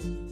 Bye.